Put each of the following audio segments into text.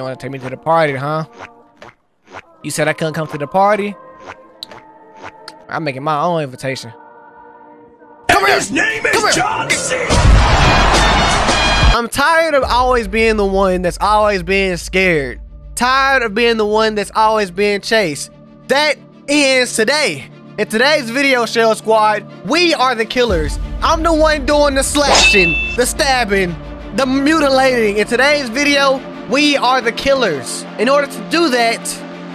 You want to take me to the party, huh? You said I couldn't come to the party? I'm making my own invitation. Come here. His name is Come John C. I'm tired of always being the one that's always being scared. Tired of being the one that's always being chased. That ends today. In today's video, Shell Squad, we are the killers. I'm the one doing the slashing, the stabbing, the mutilating. In today's video, we are the killers. In order to do that,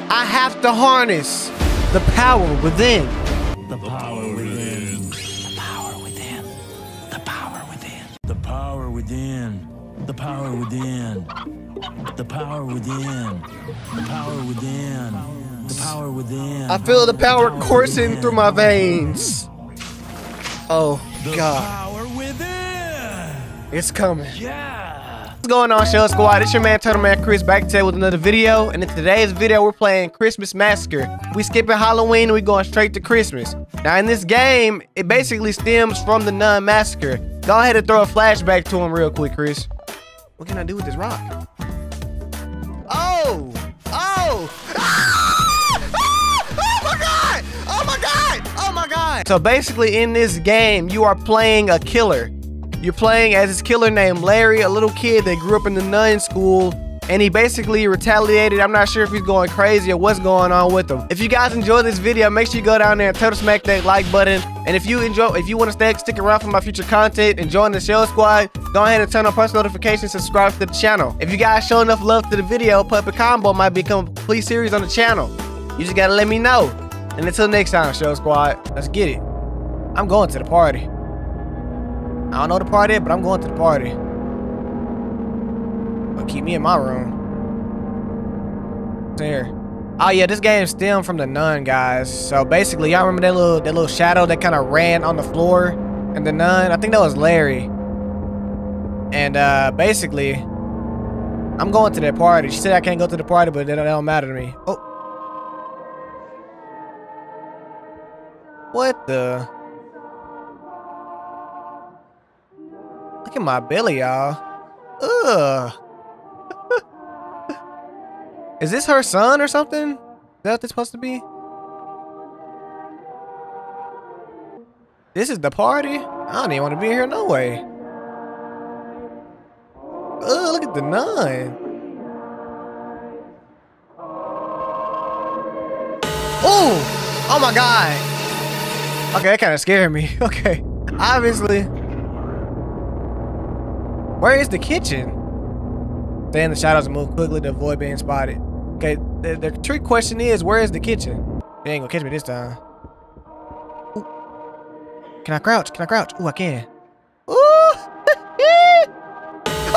I have to harness the power within. The power within. The power within. The power within. The power within. The power within. The power within. The power within. The power within. I feel the power coursing through my veins. Oh, The God. power within. It's coming. Yeah. What's going on, Shell Squad? It's your man, Turtle Man Chris, back today with another video. And in today's video, we're playing Christmas Massacre. We skipping Halloween and we going straight to Christmas. Now, in this game, it basically stems from the Nun Massacre. Go ahead and throw a flashback to him real quick, Chris. What can I do with this rock? Oh! Oh! Ah! Ah! Oh my god! Oh my god! Oh my god! So basically, in this game, you are playing a killer. You're playing as this killer named Larry, a little kid that grew up in the nun school, and he basically retaliated. I'm not sure if he's going crazy or what's going on with him. If you guys enjoyed this video, make sure you go down there and turtle smack that like button. And if you enjoy, if you want to stay stick around for my future content and join the Shell Squad, go ahead and turn on post notifications, subscribe to the channel. If you guys show enough love to the video, Puppet Combo might become a complete series on the channel. You just gotta let me know. And until next time, Shell Squad, let's get it. I'm going to the party. I don't know the party, but I'm going to the party. But keep me in my room. What's here? Oh yeah, this game stemmed from the Nun, guys. So basically, y'all remember that little that little shadow that kind of ran on the floor and the Nun? I think that was Larry. And uh basically, I'm going to that party. She said I can't go to the party, but that, that don't matter to me. Oh. What the? Look at my belly, y'all. Ugh. Is this her son or something? Is that what this supposed to be? This is the party? I don't even want to be here no way. Ugh, look at the nun. Oh! Oh my god! Okay, that kind of scared me. Okay, obviously. Where is the kitchen? Stay in the shadows and move quickly to avoid being spotted. Okay, the, the trick question is, where is the kitchen? They ain't gonna catch me this time. Ooh. Can I crouch? Can I crouch? Ooh, I can. Ooh!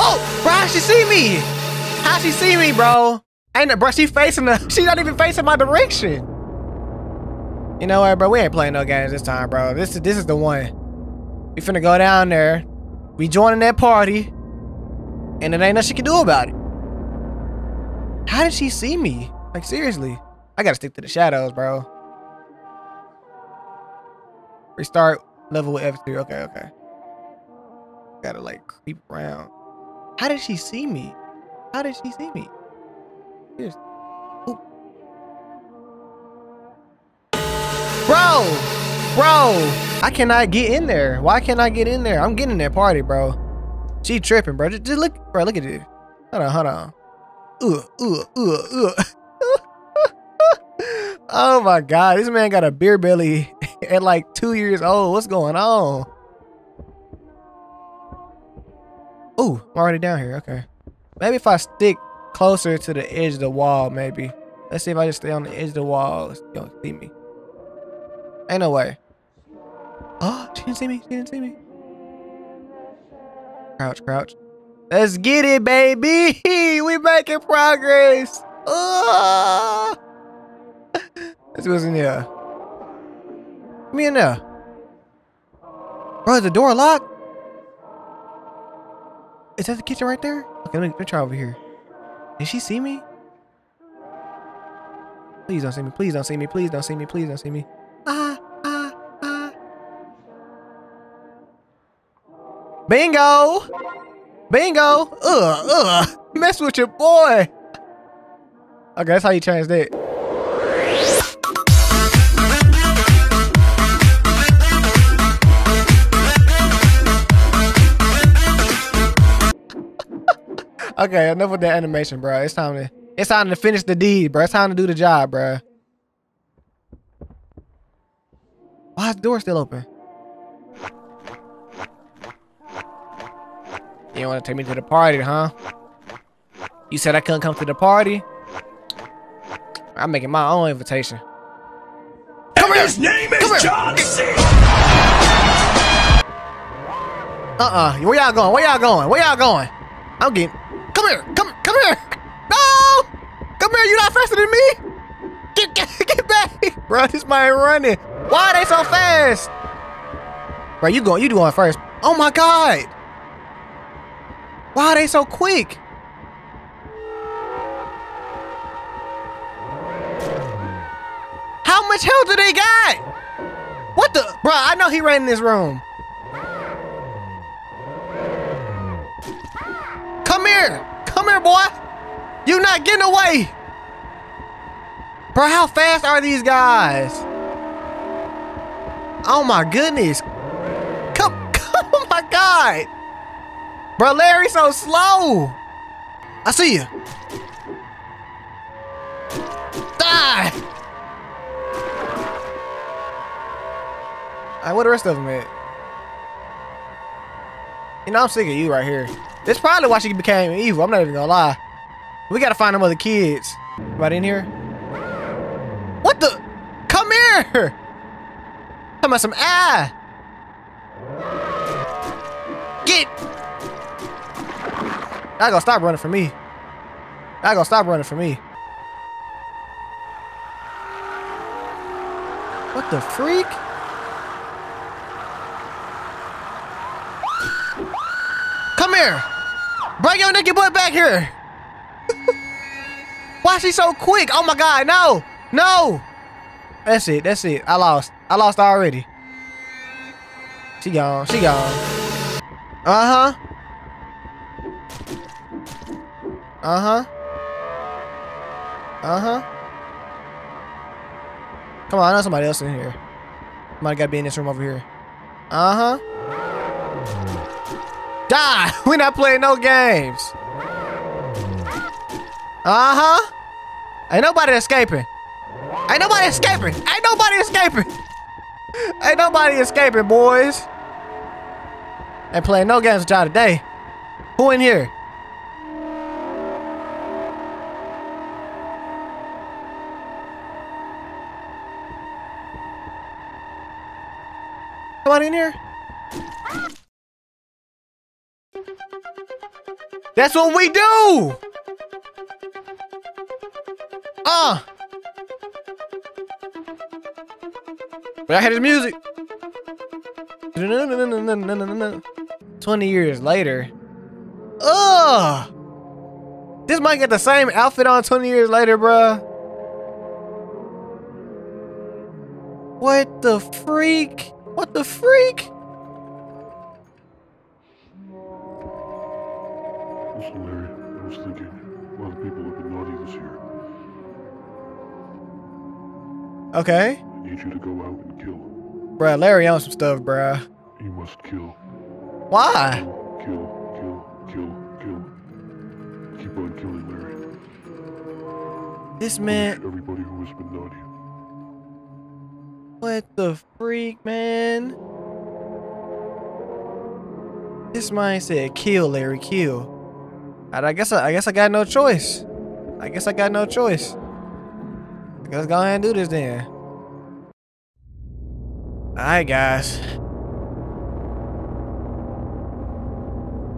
oh, bro, she see me? How she see me, bro? Ain't it, bro? She facing the. She's not even facing my direction. You know what, bro? We ain't playing no games this time, bro. This is this is the one. We finna go down there. We joining that party, and there ain't nothing she can do about it. How did she see me? Like seriously, I gotta stick to the shadows, bro. Restart level with F3. Okay, okay. Gotta like creep around. How did she see me? How did she see me? Here's. Bro, bro, I cannot get in there. Why can't I get in there? I'm getting in that party, bro. She tripping, bro. Just, just look, bro. Look at this. Hold on, hold on. Ugh, ugh, ugh, ugh. oh my god, this man got a beer belly at like two years old. What's going on? Oh, I'm already down here. Okay. Maybe if I stick closer to the edge of the wall, maybe. Let's see if I just stay on the edge of the wall. You don't see me. Ain't no way. Oh, she didn't see me. She didn't see me. Crouch, crouch. Let's get it, baby. We making progress. Oh. Let's see what's in there. Come me in there. Bro, is the door locked? Is that the kitchen right there? Okay, let me, let me try over here. Did she see me? Please don't see me. Please don't see me. Please don't see me. Please don't see me. Ah, Bingo! Bingo! Ugh, ugh. Mess with your boy. Okay, that's how you change that. okay, enough with that animation, bro. It's time to it's time to finish the deed, bro. It's time to do the job, bro. Why is the door still open? You want to take me to the party, huh? You said I couldn't come to the party? I'm making my own invitation. Come here. His name is here. John C. Uh-uh. Where y'all going? Where y'all going? Where y'all going? I'm getting... Come here. Come come here. No! Come here. You not faster than me? Get, get, get back. Bro, this man running. Why are they so fast? Bro, you going, you doing first. Oh my God. Why are they so quick? How much health do they got? What the? Bro, I know he ran in this room. Come here. Come here, boy. You're not getting away. Bro, how fast are these guys? Oh my goodness. Come, come oh my God. Bro, Larry's so slow. I see you. Die. Alright, where the rest of them at? You know, I'm sick of you right here. That's probably why she became evil. I'm not even gonna lie. We gotta find them other kids. Right in here? What the? Come here! Come on, some ah! Get! I gotta stop running for me. I gotta stop running for me. What the freak? Come here! Bring your naked butt back here! Why she so quick? Oh my god, no! No! That's it, that's it. I lost. I lost already. She gone, she gone. Uh-huh. Uh-huh. Uh-huh. Come on, I know somebody else in here. Somebody gotta be in this room over here. Uh-huh. Die! We're not playing no games. Uh-huh. Ain't nobody escaping. Ain't nobody escaping. Ain't nobody escaping. Ain't nobody escaping, boys. Ain't playing no games with y'all today. Who in here? Somebody in here? That's what we do! Uh! But I had his music. 20 years later. Ugh! This might get the same outfit on 20 years later, bruh. What the freak? What the freak? Listen, Larry, I was thinking, a lot of people have been naughty this year. Okay. I need you to go out and kill. Bruh, Larry on some stuff, bruh. You must kill. Why? Kill, kill, kill, kill. Keep on killing, Larry. This Punish man, everybody who has been naughty. What the freak, man? This man said, "Kill, Larry, kill." I guess I, I guess I got no choice. I guess I got no choice. Let's go ahead and do this then. Alright, guys.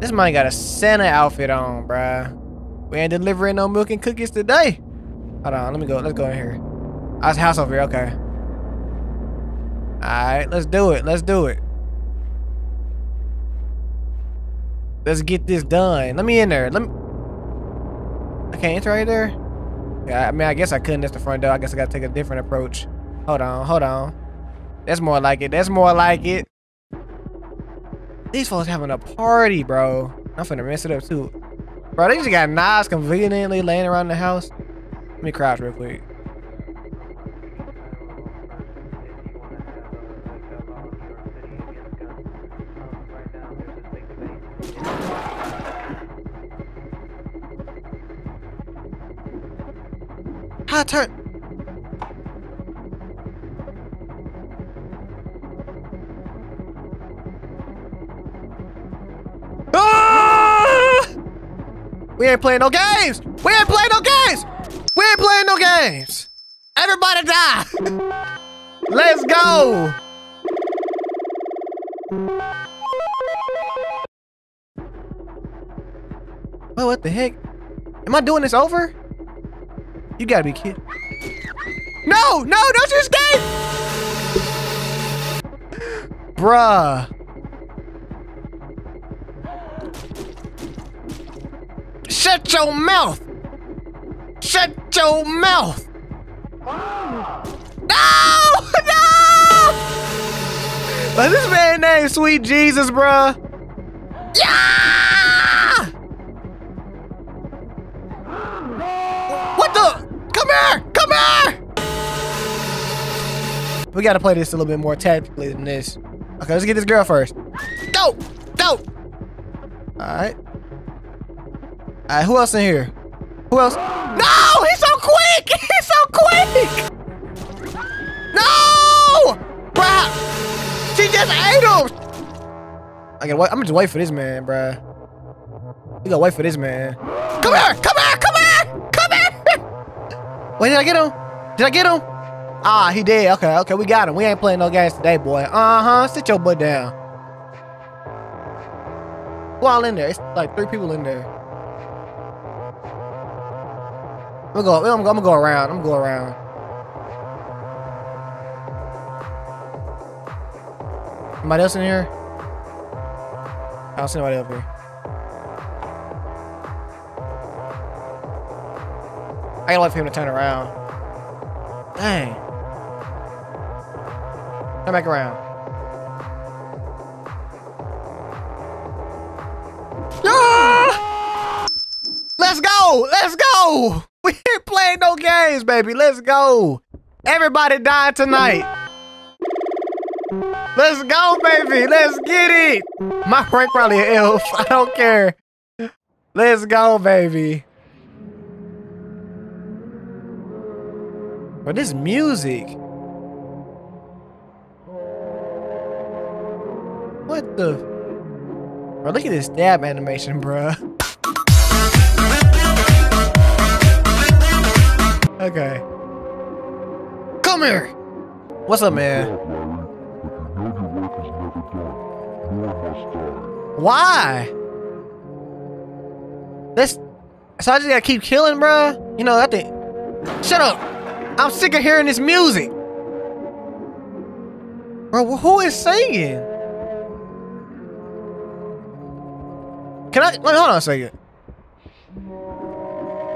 This man got a Santa outfit on, bruh. We ain't delivering no milk and cookies today. Hold on, let me go. Let's go in here. It's a house over here. Okay. Alright, let's do it. Let's do it. Let's get this done. Let me in there. Let me. I can't enter right there. Yeah, I mean, I guess I couldn't. That's the front door. I guess I gotta take a different approach. Hold on, hold on. That's more like it. That's more like it. These folks having a party, bro. I'm finna mess it up too. Bro, they just got knives conveniently laying around the house. Let me crouch real quick. Ain't playing no games. We ain't playing no games. We ain't playing no games. Everybody die. Let's go. Oh, what the heck? Am I doing this over? You gotta be kidding. No, no, don't you escape! Bruh. Shut your mouth! Shut your mouth! No! No! Uh, this man named Sweet Jesus, bruh. Yeah! What the? Come here! Come here! We gotta play this a little bit more tactically than this. Okay, let's get this girl first. Go! Go! Alright. Alright, who else in here? Who else? No! He's so quick! He's so quick! No! Bruh! She just ate him! I gotta wait. I'm gonna wait for this man, bruh. We gotta wait for this man. Come here! Come here! Come here! Come here! Wait, did I get him? Did I get him? Ah, he did. Okay, okay, we got him. We ain't playing no games today, boy. Uh-huh. Sit your butt down. Who all in there? It's like three people in there. I'm gonna go. I'm gonna, go around. I'm gonna go around. Anybody else in here? I don't see nobody up here. I gotta wait for him to turn around. Dang. Come back around. Ah! Let's go! Let's go! Ain't playing no games, baby. Let's go. Everybody died tonight. Let's go, baby. Let's get it. My rank probably an elf. I don't care. Let's go, baby. But this music. What the? Bro, look at this stab animation, bruh. Okay. Come here. What's up, man? Larry, but you know your work is never done. More must die. Why? This. So I just gotta keep killing, bruh? You know, I think. Shut up. I'm sick of hearing this music. Bro, who is singing? Can I? Wait, hold on a second.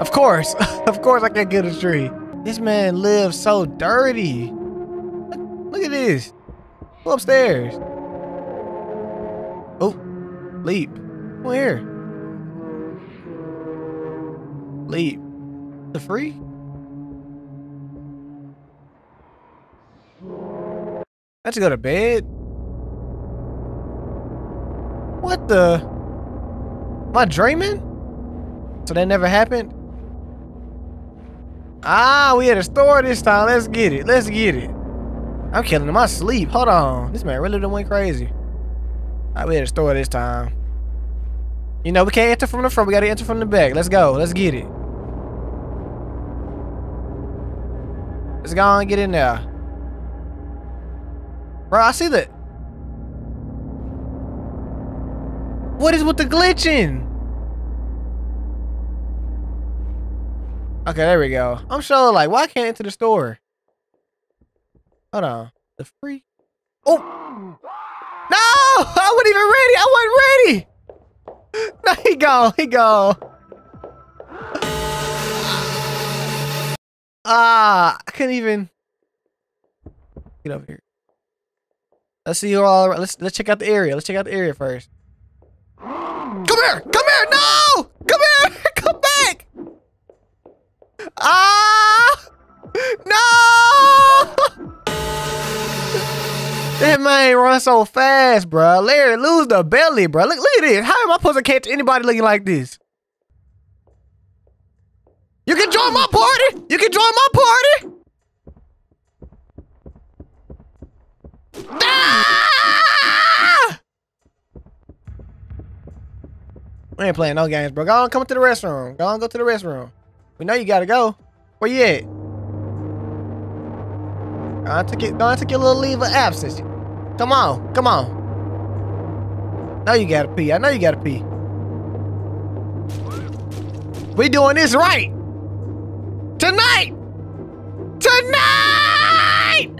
Of course. of course I can't get a tree. This man lives so dirty. Look, look at this. Go upstairs. Oh, leap. Come here. Leap. The free? Let's go to bed. What the? Am I dreaming? So that never happened? Ah, we at a store this time. Let's get it. Let's get it. I'm killing in my sleep. Hold on. This man really done went crazy. All right, we a store this time. You know, we can't enter from the front. We got to enter from the back. Let's go. Let's get it. Let's go and get in there. Bro, I see that. What is with the glitching? Okay, there we go. I'm sure, like, why can't I enter the store? Hold on. The free? Oh! No! I wasn't even ready! I wasn't ready! No, he go. He go. Ah, I couldn't even get over here. Let's see you all. Let's let's check out the area. Let's check out the area first. Come here! Come here! No! Come here! Ah! No! that man run so fast, bro. Larry lose the belly, bro. Look, look at this. How am I supposed to catch anybody looking like this? You can join my party. You can join my party. Ah! We ain't playing no games, bro. Go on, come to the restroom. Go on, go to the restroom. We know you gotta go. Where you at? I took it. I took your little leave of absence. Come on, come on. Now you gotta pee. I know you gotta pee. We doing this right tonight. Tonight.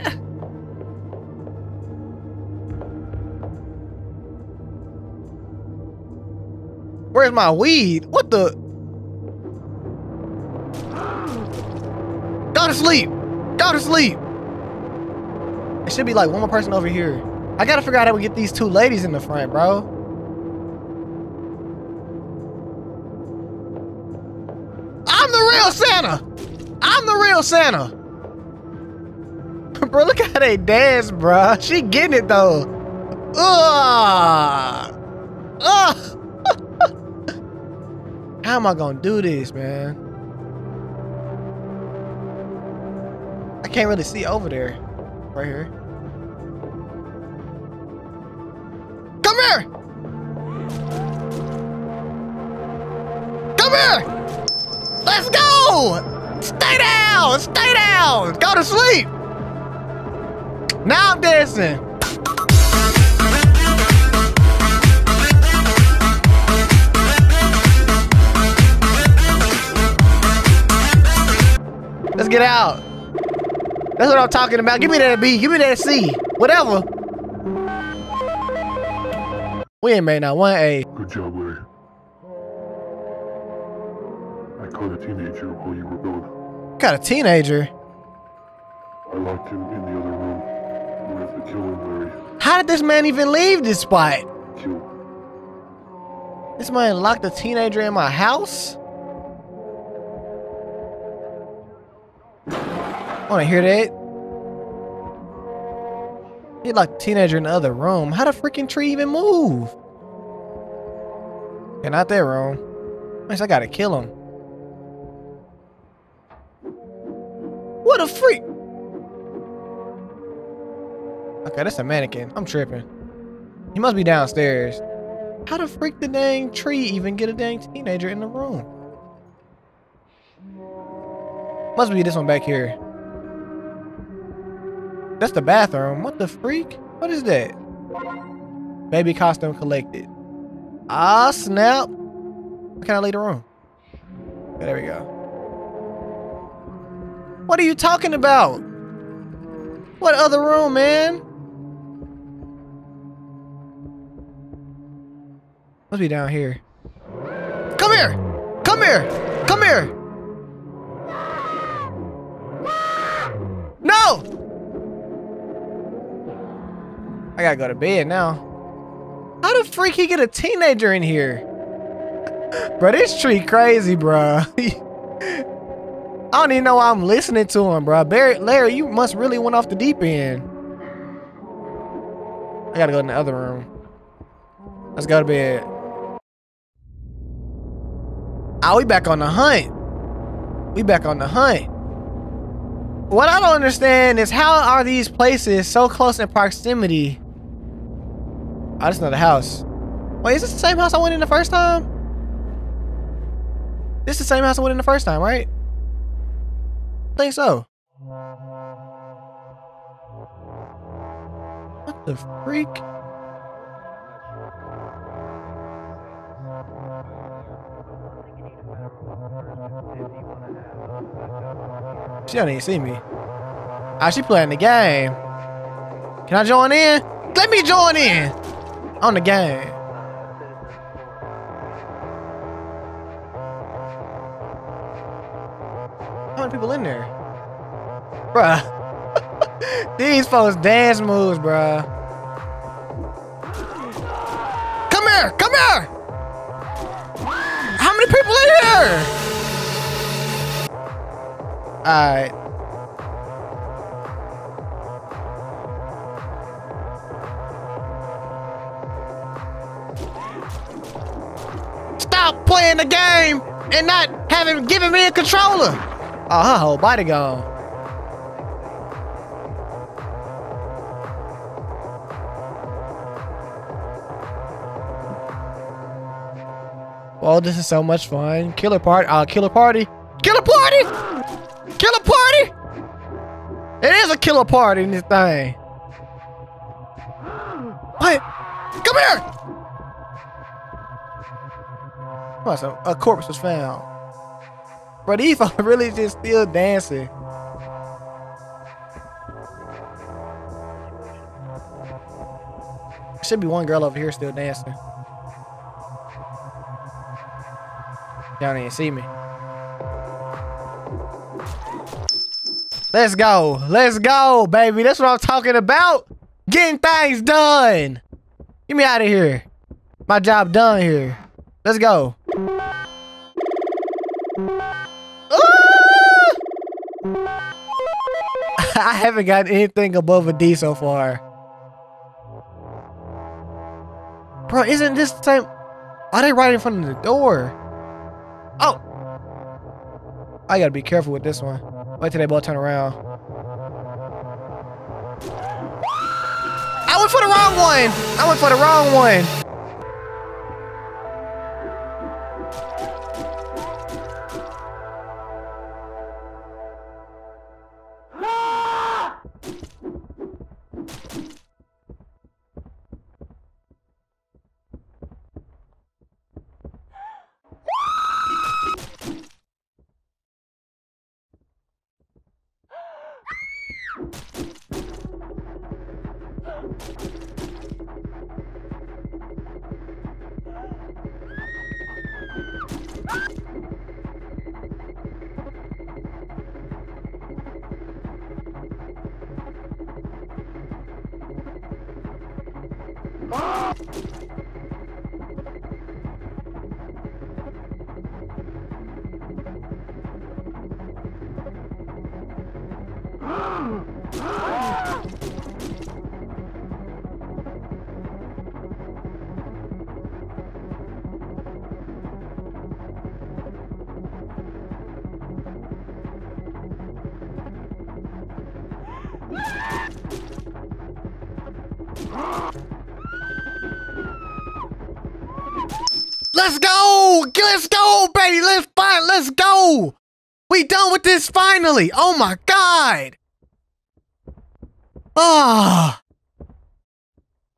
Where's my weed? What the? Go to sleep. Go to sleep. It should be like one more person over here. I gotta figure out how we get these two ladies in the front, bro. I'm the real Santa. I'm the real Santa. bro, look how they dance, bro. She getting it though. Ugh. Ugh. How am I gonna do this, man? I can't really see over there. Right here. Come here! Come here! Let's go! Stay down! Stay down! Go to sleep! Now I'm dancing. Let's get out. That's what I'm talking about. Give me that B. Give me that C. Whatever. We ain't made not one A. Good job, Larry. I caught a teenager while you were gone. Got a teenager. I locked him in the other room. We have to kill him, Larry. How did this man even leave this spot? Kill. This man locked a teenager in my house? Wanna hear that? He like a teenager in the other room. How the freaking tree even move? Okay, not that room. Guess I gotta kill him. What a freak! Okay, that's a mannequin. I'm tripping. He must be downstairs. How the freak the dang tree even get a dang teenager in the room? Must be this one back here. That's the bathroom. What the freak? What is that? Baby costume collected. Ah, snap. Where can I leave the room? There we go. What are you talking about? What other room, man? Must be down here. Come here! Come here! Come here! No! I gotta go to bed now. How the freak he get a teenager in here? bro, this tree crazy, bro. I don't even know why I'm listening to him, bro. Barry, Larry, you must really went off the deep end. I gotta go in the other room. Let's go to bed. Oh, we back on the hunt. We back on the hunt. What I don't understand is how are these places so close in proximity? Oh, that's another house. Wait, is this the same house I went in the first time? This is the same house I went in the first time, right? I think so. What the freak? She don't even see me. Ah, she playing the game. Can I join in? Let me join in on the game. How many people in there? Bruh. These folks dance moves, bruh. Come here! Come here! How many people in here? Alright. Playing the game and not having given me a controller. Oh, her whole body gone. Well, this is so much fun. Killer party. Uh, killer party. Killer party. Killer party. It is a killer party in this thing. What? Come here. A corpse was found. But folks really just still dancing. Should be one girl over here still dancing. Y'all didn't see me. Let's go. Let's go, baby. That's what I'm talking about. Getting things done. Get me out of here. My job done here. Let's go. I haven't got anything above a D so far. Bro, isn't this the same? Are they right in front of the door? Oh! I gotta be careful with this one. Wait till they both turn around. I went for the wrong one! I went for the wrong one! Let's go! Let's go, baby! Let's fight! Let's go! We done with this finally! Oh my god! Ah!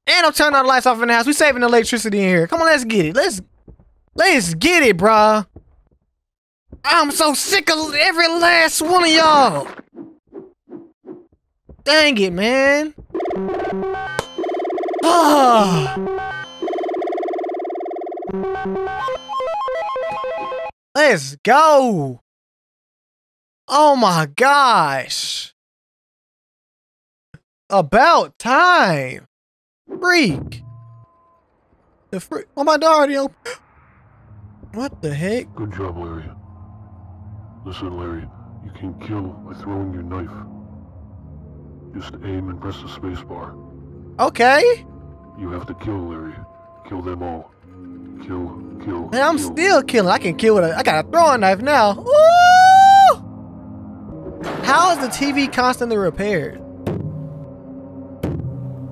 And I'm turning all the lights off in the house. We saving electricity in here. Come on, let's get it. Let's let's get it, bruh. I'm so sick of every last one of y'all. Dang it, man. Ah. Let's go. Oh my gosh. About time. Freak. The freak. Oh, my door already open. What the heck? Good job, Larry. Listen, Larry, you can kill by throwing your knife. Just aim and press the space bar. Okay. You have to kill, Larry. Kill them all. Kill, kill. Man, I'm kill. still killing. I can kill with a. I got a throwing knife now. Ooh! How is the TV constantly repaired?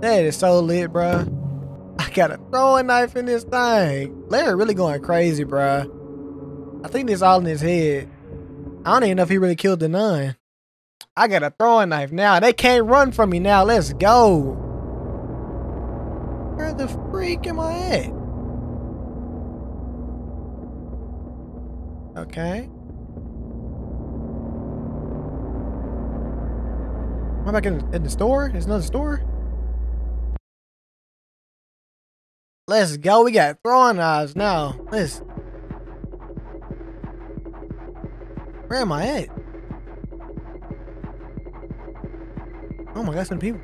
That is so lit, bruh. I got a throwing knife in this thing. Larry really going crazy, bruh. I think this all in his head. I don't even know if he really killed the nun. I got a throwing knife now. They can't run from me now. Let's go. Where the freak am I at? Okay. Am I back in, in the store? There's another store? Let's go. We got throwing knives now. Let's. Where am I at? Oh my god, some people.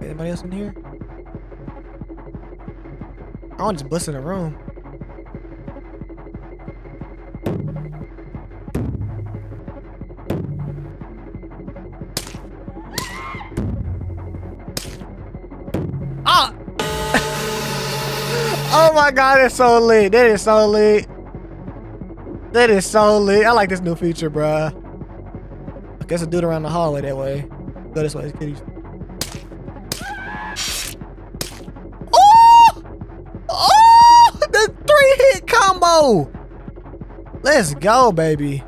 Anybody else in here? I want to just bust in the room. God, that's so lit. That is so lit. That is so lit. I like this new feature, bruh. I guess a dude around the hallway that way. Go this way, kitties. Oh! Oh! The three hit combo! Let's go, baby.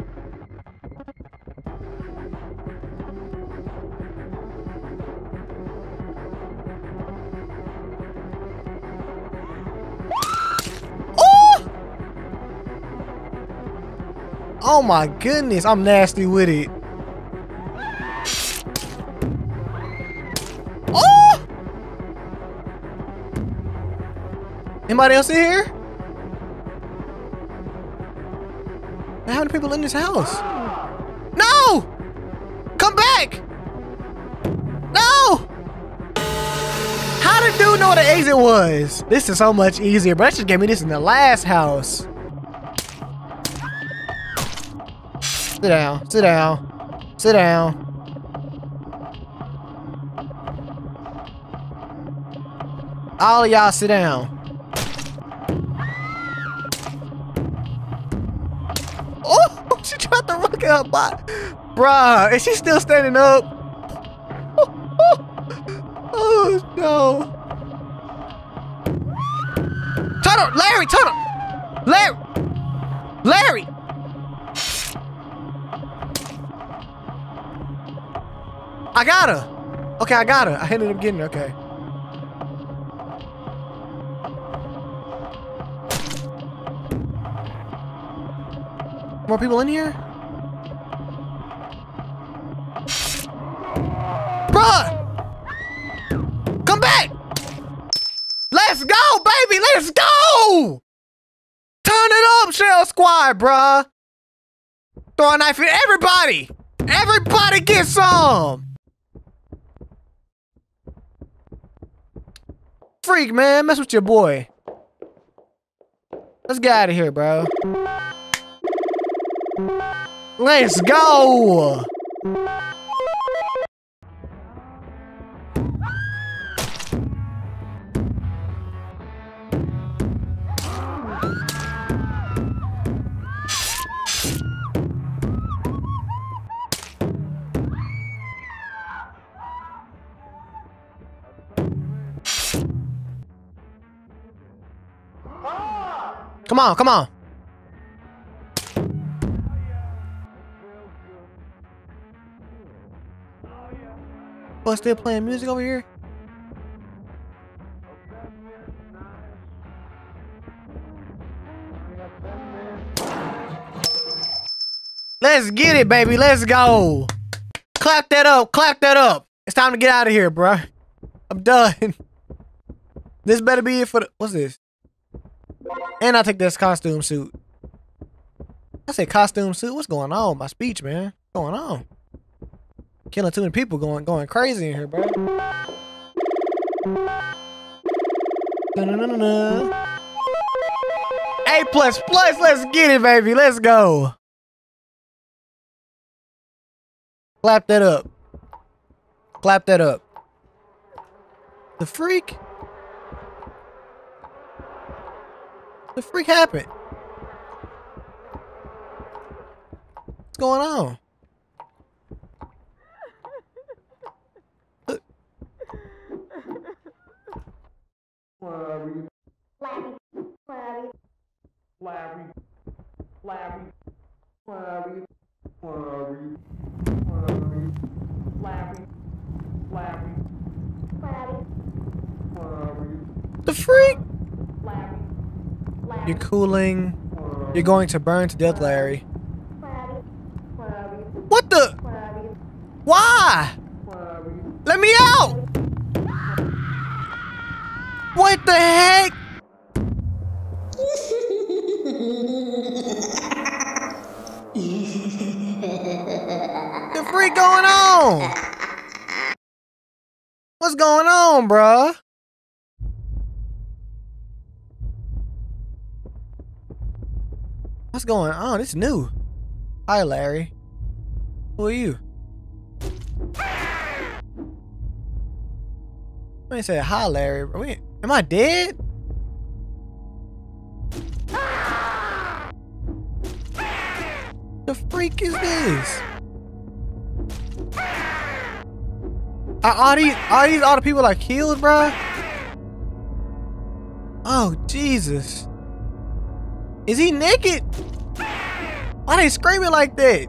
Oh my goodness, I'm nasty with it. Oh! Anybody else in here? How many people in this house? No! Come back! No! How did dude know what the exit was? This is so much easier, but that just gave me this in the last house. Sit down, sit down, sit down. All y'all sit down. Oh, she tried to rock her bot. Bruh, is she still standing up? Oh, no. Turn Tunnel, Larry, turn tunnel. Larry. Larry. I got her. Okay, I got her. I ended up getting her. Okay. More people in here? Bruh! Come back! Let's go, baby! Let's go! Turn it up, Shell Squad, bruh! Throw a knife at everybody! Everybody get some! Freak, man. Mess with your boy. Let's get out of here, bro. Let's go! Come on, come on. Still playing music over here? Let's get it, baby. Let's go. Clap that up. Clap that up. It's time to get out of here, bruh. I'm done. This better be it for the. What's this? And I take this costume suit. I said costume suit. What's going on? My speech, man. What's going on? Killing too many people going going crazy in here, bro. A plus plus, let's get it, baby. Let's go. Clap that up. Clap that up. The freak? The freak happened? What's going on? The freak? You're cooling. You're going to burn to death, Larry. on? It's new. Hi, Larry. Who are you? I ain't said hi, Larry. We, am I dead? The freak is this? Are these, are these all the people I killed, bruh? Oh, Jesus. Is he naked? Why they screaming like that?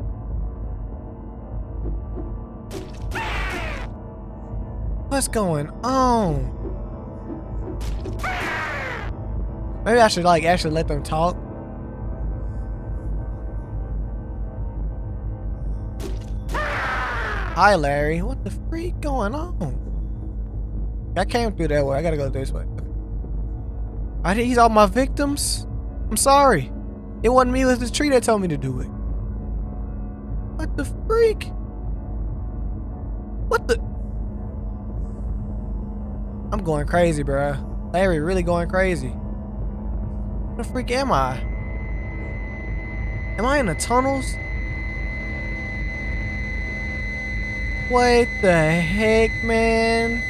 What's going on? Maybe I should like actually let them talk. Hi, Larry. What the freak going on? I came through that way. I gotta go this way. I he's all my victims. I'm sorry. It wasn't me. It was the tree that told me to do it. What the freak? What the? I'm going crazy, bruh. Larry really going crazy. What the freak am I? Am I in the tunnels? What the heck, man?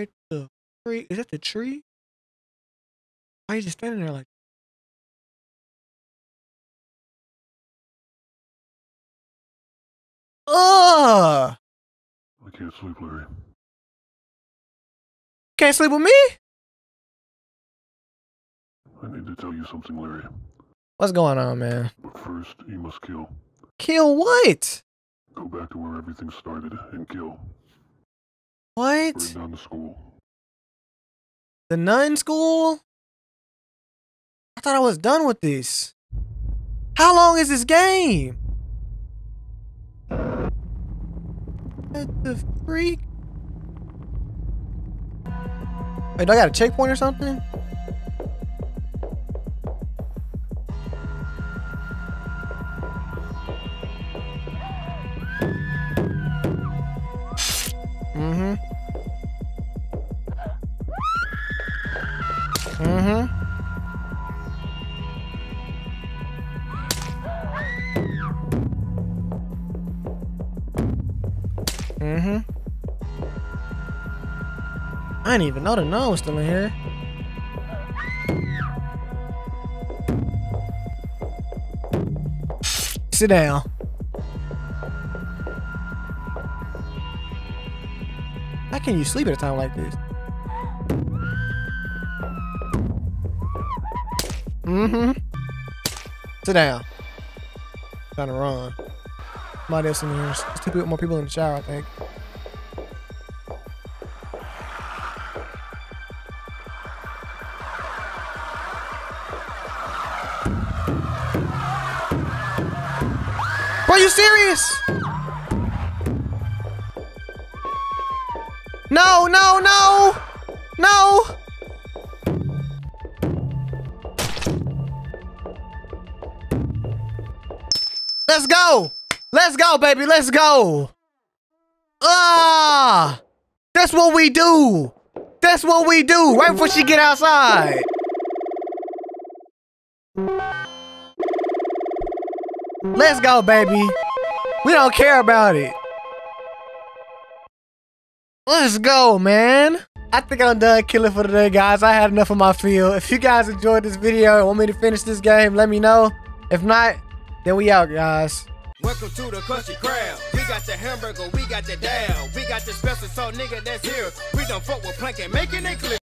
What the freak? Is that the tree? Why are you just standing there like Ugh! I can't sleep, Larry. Can't sleep with me? I need to tell you something, Larry. What's going on, man? But first, you must kill. Kill what? Go back to where everything started and kill. What? The school. The nun school? I thought I was done with this. How long is this game? What the freak? Wait, do I got a checkpoint or something? I didn't even know the nun was still in here. Sit down. How can you sleep at a time like this? Mm-hmm. Sit down. Trying to run. Somebody else in here. There's two more people in the shower, I think. You serious? No, no, no! No! Let's go! Let's go, baby. Let's go. Ah, that's what we do. That's what we do right before she get outside. Let's go, baby. We don't care about it. Let's go, man. I think I'm done killing for today, guys. I had enough of my field. If you guys enjoyed this video and want me to finish this game, let me know. If not, then we out, guys. Welcome to the Krusty crowd. We got the hamburger, we got the dab. We got the special salt nigga that's here. We don't fuck with plank and making it clear.